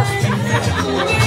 やった!